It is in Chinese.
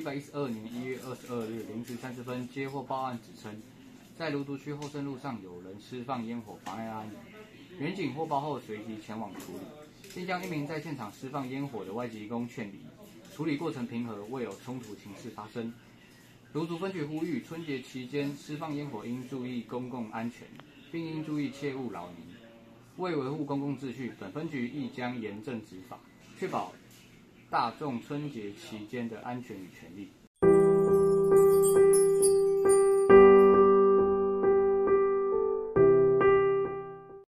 一百一十二年一月二十二日零时三十分接获报案，指称在芦竹区后胜路上有人施放烟火妨碍安宁。民警获报后随即前往处理，并将一名在现场施放烟火的外籍工劝离。处理过程平和，未有冲突情势发生。芦竹分局呼吁，春节期间释放烟火应注意公共安全，并应注意切勿扰民。为维护公共秩序，本分局亦将严正执法，确保大众春节期间的安全与权利。